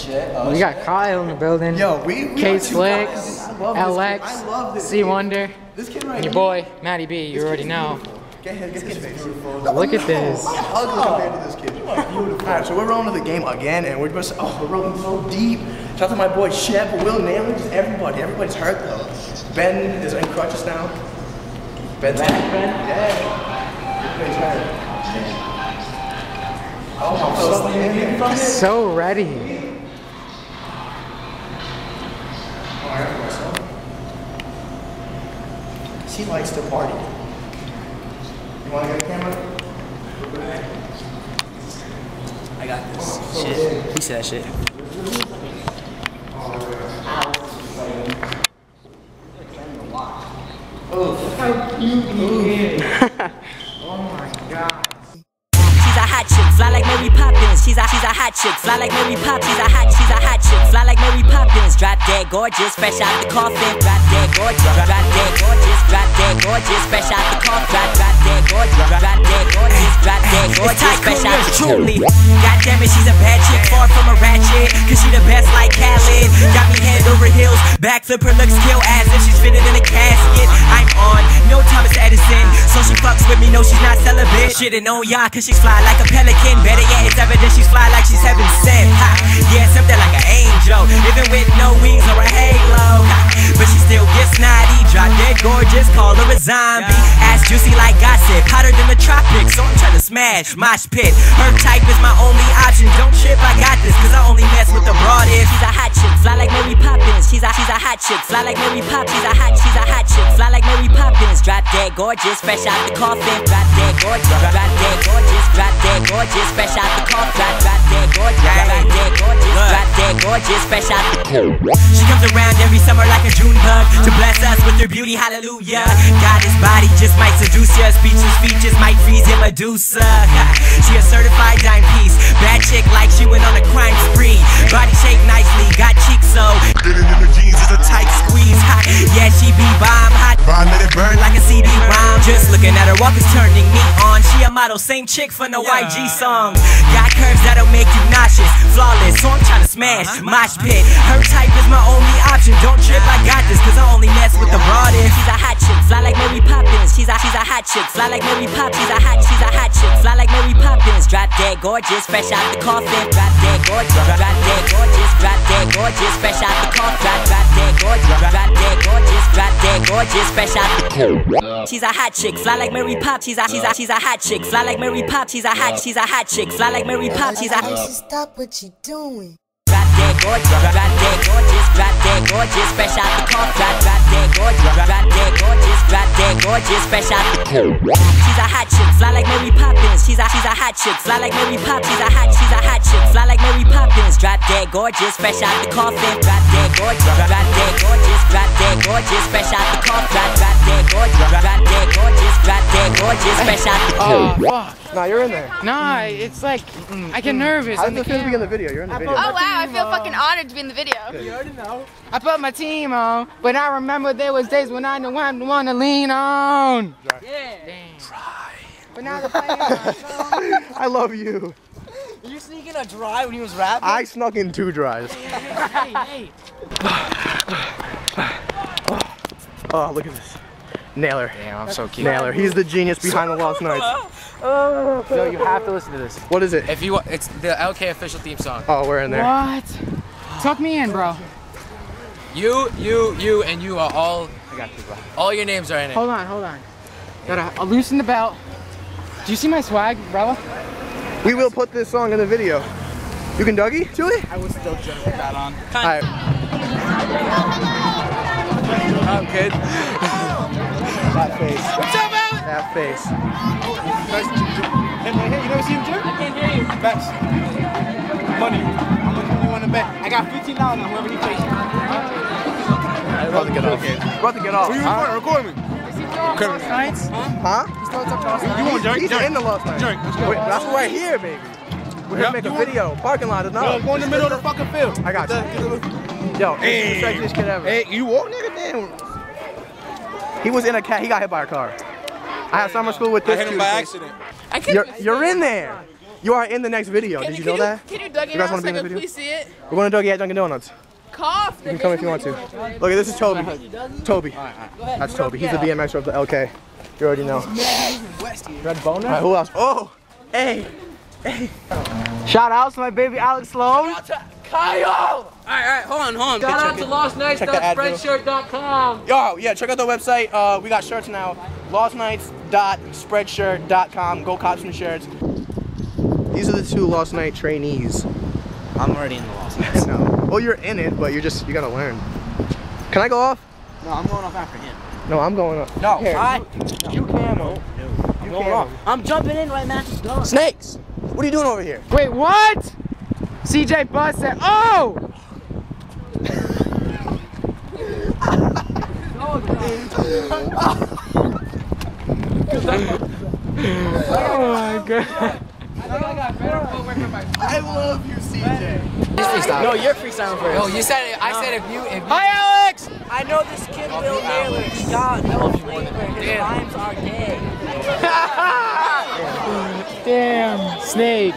shit. Oh, We got Kyle in the building. Yo, we, we K got two Slick, guys. I love this LX, kid. I love this C. Wonder, This kid right and your boy Matty B. You already know. Get his, get his face. Look at this. Ugly compared to this kid. You are beautiful. All right, so we're rolling to the game again, and we're just oh, we're rolling so deep. Shout out to my boy Shep, Will Naylor, just everybody. Everybody's hurt though. Ben is in crutches now. Ben's back. Ben. Yeah. Everybody's hurt. Oh, I'm so standing from. So ready. She likes to party. You want to get a camera? I got this. Shit. He said that shit. Oh, look how my god. She's a hot chick, fly like Mary Poppins. She's a she's a hot chick, fly like Mary Poppins. She's a hot she's a hot chick, fly like Mary Poppins. Drop dead gorgeous, fresh out the coffin. Drop dead gorgeous, drop dead gorgeous, drop dead gorgeous, fresh out the coffin. Drop drop dead gorgeous, drop dead gorgeous, drop dead gorgeous, fresh out the truly. God damn it, she's a bad chick, far from a ratchet. Cause she the best like Khaled. Got me head over heels, backflip her looks kill as if she's fitted in a casket. I'm on, Shitting on ya, cause she's fly like a pelican. Better yet, it's evident she's fly like she's heaven sent. Ha. Yeah, something like an angel, even with no wings or a halo. Ha. But she still gets snotty, drop dead gorgeous, call her a zombie. Ass juicy like gossip, hotter than the tropics, so I'm trying to smash, mosh pit. Her type is my only option, don't trip, I got this, cause I only mess with the broadest. She's a hot chick, fly like Mary Poppins. She's a she's a hot chick, fly like Mary Poppins. She's a hot she's a hot chick, fly like Mary Poppins. Drop dead gorgeous, fresh out the coffin. Drop dead gorgeous, drop dead gorgeous, drop dead gorgeous, fresh out the coffin. Drop drop dead gorgeous, drop dead gorgeous, drop dead gorgeous, fresh out the She comes around every summer like a June bug to bless us with her beauty, hallelujah. God, his body just might seduce ya. Speechless features might freeze ya, Medusa. She a certified dime piece, bad chick like she went on a crime spree. Body shaped nicely, got cheeks so Get it in the jeans, it's a tight squeeze hot. Yeah, she be bomb hot. Bomb, let it burn like a CD-ROM. Just looking at her walk is turning me on. She a model, same chick from the YG song. Got curves that'll make you nauseous, flawless. So I'm trying to smash, uh-huh. mosh pit. Her type is my only option. Don't trip, I got this, cause I only mess with the broadest. She's a hot chick, fly like Mary Poppins. She's a she's a hot chick, fly like Mary Poppins. She's a hot she's a hot chick, fly like Mary Poppins. Drop dead gorgeous, fresh out the coffin. Drop dead gorgeous, drop dead gorgeous, drop dead gorgeous, fresh out the coffin. Drop drop dead gorgeous, drop dead gorgeous, drop dead gorgeous, fresh out the coffin. She's a hot chick, fly like Mary Poppins. She's a she's a she's a hot chick, fly like Mary Pop. She's a hot she's a hot chick, fly like Mary Pop. She's a You should stop what you doing. Drop dead gorgeous, drop dead gorgeous, drop dead gorgeous, fresh out the coffin. Gorgeous, gorgeous, fresh out the She's a hot chick, fly like Mary Poppins. She's a she's a hot chick, fly like Mary Pop. She's a hot she's a hot chick, fly like Mary Poppins. Drop dead gorgeous, fresh out the coffin. Drop dead gorgeous, drop dead gorgeous, drop dead gorgeous, fresh out the coffin. Drop drop dead gorgeous, drop dead gorgeous, drop dead gorgeous, fresh out the ah, fuck. Nah, you're in there. Nah, it's like, I get mm-hmm. nervous. How on does the it feel to be in the video? You're in the video. Oh wow, I feel fucking honored to be in the video. Good. You already know. I put my team on, but I remember there was days when I didn't want to lean on. Yeah. Damn. Try. But now the player. I love you. You sneaking a dry when he was rapping? I snuck in two dries. hey, hey. Oh, look at this. Naylor. Damn, I'm so cute. Naylor. He's the genius behind the Lost Knights. Oh. Yo, you have to listen to this. What is it? If you, want, it's the LK official theme song. Oh, we're in there. What? Tuck me in, bro. You, you, you, and you are all. I got you, bro. All your names are in it. Hold on, hold on. Gotta I'll loosen the belt. Do you see my swag, brother? We will put this song in the video. You can Dougie to it? I was still trying to put that on. Alright. I'm kid. That face. What's up, man? That face. Hey, man, hey, you never see him, Jerry? I can't hear you. Bets. Money. How much money you want to bet? I got $15 on whoever he plays. About to get off. About to get off. Who you Huh? recording? Record me. Nights? Huh? You want Jerry? He's Jerry. in the Lost Knights. Jerry, let's go. Wait, that's why we're here, baby. We're here Yep, to make you a want- video. Parking lot is Yo, not. go in the middle of the fucking field. I got you. you. Yo, Hey. hey. this kid ever. Hey, you walk, nigga? Damn. He was in a cat. He got hit by a car. I had summer school with this I hit him by accident. I. You're, you're in there. You are in the next video. Did you know that? Can you dug You guys out wanna so be I in the can video? please see it? We're going to Dougie at Dunkin' Donuts. Cough. You can come if you want to. Look, this is Toby. Toby. That's Toby. He's the BMXer of the LK. You already know. Red boner. All right, who else? Oh, hey. Hey. Shout out to my baby Alex Sloan. Alright, alright, hold on, hold on. Shout out to Check the ad, Bill. lostknights.spreadshirt.com. Yo, yeah, check out the website. Uh, we got shirts now. Lostknights.spreadshirt.com. Go cop some shirts. These are the two Lost Knight trainees. I'm already in the lost. Nights. no. Well, you're in it, but you're just, you gotta learn. Can I go off? No, I'm going off after him. No, I'm going up. No, Here, I. You camo. You Going camo. off. I'm jumping in right now. Done. Snakes! What are you doing over here? Wait, what? CJ Bus said, oh! oh my god. I love you, CJ. No, you're freestyling first. No, oh, you said it. I said if you if you Hi, Alex! I know this kid Will Naylor. He got no flavor. His rhymes are gay. Damn, snake.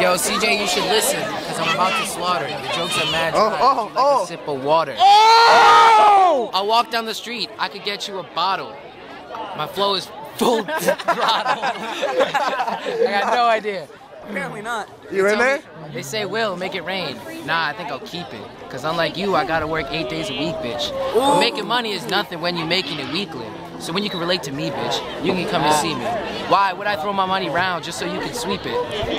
Yo, CJ, you should listen, because I'm about to slaughter. The jokes are mad Oh, oh, like oh. a sip of water. Oh! I walk down the street, I could get you a bottle. My flow is full throttle. I got no idea. Apparently not. You in there? They say, Will, make it rain. Nah, I think I'll keep it. Because unlike you, I gotta work eight days a week, bitch. But making money is nothing when you're making it weekly. So when you can relate to me, bitch, you can come and see me. Why would I throw my money around just so you can sweep it?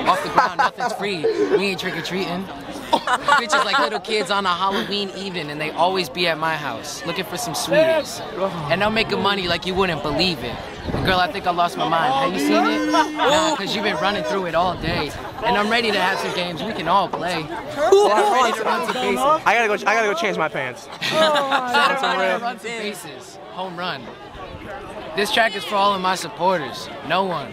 Off the ground, nothing's free. We ain't trick-or-treating. Bitches like little kids on a Halloween evening and they always be at my house looking for some sweeties. And they'll make money like you wouldn't believe it. Girl, I think I lost my mind. Have you seen it? Nah, cause you've been running through it all day. And I'm ready to have some games we can all play. And I'm ready to run some bases. I gotta go. I gotta go change my pants. I'm ready to run some bases. Home run. This track is for all of my supporters. No one.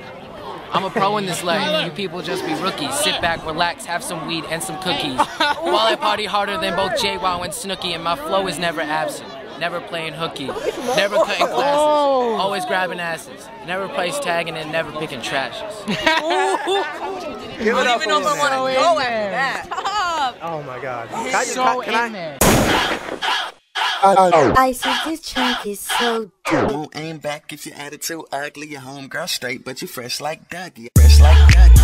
I'm a pro in this life. You people just be rookies. Sit back, relax, have some weed and some cookies. While I party harder than both JWoww and Snooki, and my flow is never absent. Never playing hooky. Never cutting classes. Always grabbing asses. Never place tagging and never picking trashes. Give it up even know if I want to go after that. Oh my god. Can I, So can I, Oh. in there. I see this track is so dumb. Won't aim back if your attitude ugly. Your homegirl straight, but you fresh like Dougie. Fresh like Dougie.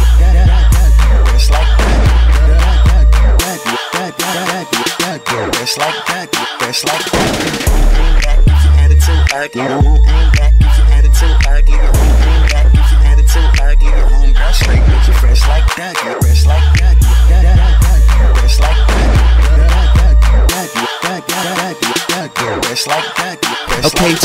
Fresh like Dougie. Fresh like Dougie. Fresh like Dougie. Won't aim back if your attitude ugly. Won't aim back if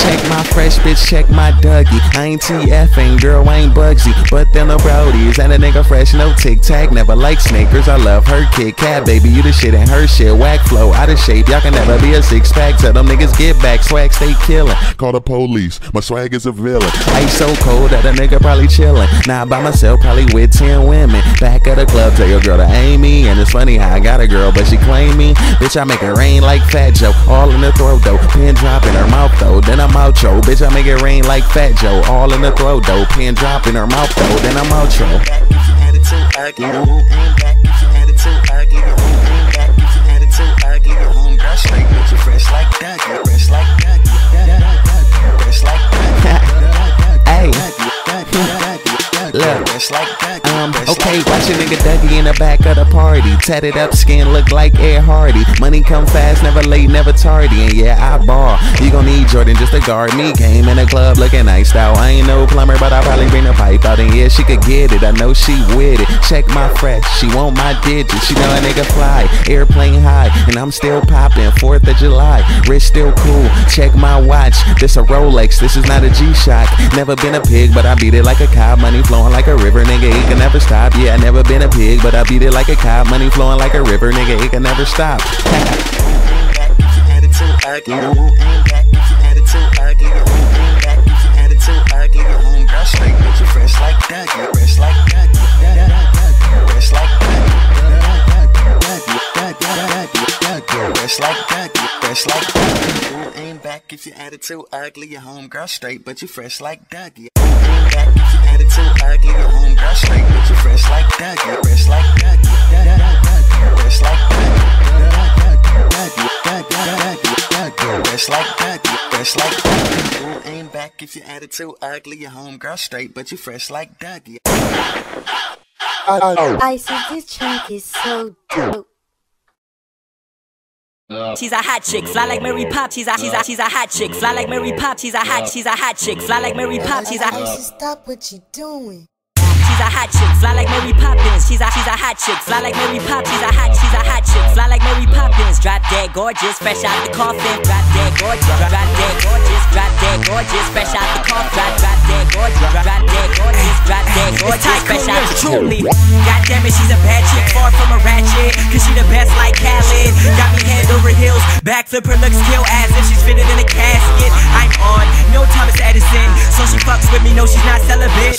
check my fresh bitch, check my Dougie. I ain't TFing, girl, I ain't Bugsy. But then no Brodies and a nigga fresh, no tic tac. Never like sneakers, I love her Kit Kat, baby. You the shit and her shit. Whack flow, out of shape. Y'all can never be a six pack. Tell them niggas get back, swag stay killing. Call the police. My swag is a villain. Ice so cold that a nigga probably chillin'. Now by myself, probably with 10 women. Back at the club, tell your girl to Amy. And it's funny how I got a girl, but she claim me. Bitch, I make it rain like Fat Joe. All in the throat, though. Pin drop in her mouth, though. Then I'm outro. Bitch, I make it rain like Fat Joe. All in the throat, though. Pin drop in her mouth, though. Then I'm outro. Hey. Look, okay, watch a nigga Dougie in the back of the party. Tatted up skin, look like Ed Hardy. Money come fast, never late, never tardy. And yeah, I ball. You gon' need Jordan just to guard me. Came in the club looking nice out. I ain't no plumber, but I probably bring the pipe out. And yeah, she could get it. I know she with it. Check my fresh, she want my digits. She know a nigga fly, airplane high, and I'm still popping. Fourth of July, wrist still cool. Check my watch, this a Rolex. This is not a G-Shock. Never been a pig, but I beat it like a cow. Money flowing like a river, nigga. It can never stop. Yeah, I never been a pig, but I beat it like a cop. Money flowing like a river, nigga. It can never stop. If your attitude ugly. Your homegirl straight, but you fresh like Dougie. Who ain't back if your attitude ugly. Your homegirl straight, but you fresh like Dougie. Fresh like Dougie. Fresh like Dougie. Fresh like Dougie. Fresh like Dougie. Who ain't back if your attitude ugly. Your homegirl straight, but you fresh like Dougie. I see this track is so dope. She's a hot chick, fly like Mary Pop. She's a she's a she's a hot chick, fly like Mary Pop. She's a hot she's a hot chick, fly like Mary Pop. She's a You should stop what you're doing. She's a hot chick, fly like Mary Poppins. She's a she's a hot chick, fly like Mary Pop. She's a hot she's a hot chick, fly like Mary Poppins. Drop dead gorgeous, fresh out the coffin. Drop dead gorgeous, drop dead gorgeous, drop dead gorgeous, fresh out the coffin. Drop drop dead gorgeous, drop dead gorgeous, drop dead gorgeous, fresh out the truly. God damn it, she's a bad chick, far from a ratchet. Cause she the best like Khaled. Got me head over heels, backflip her looks kill as if she's fitted in a casket. I'm on, no Thomas Edison, so she fucks with me, no she's not celibate.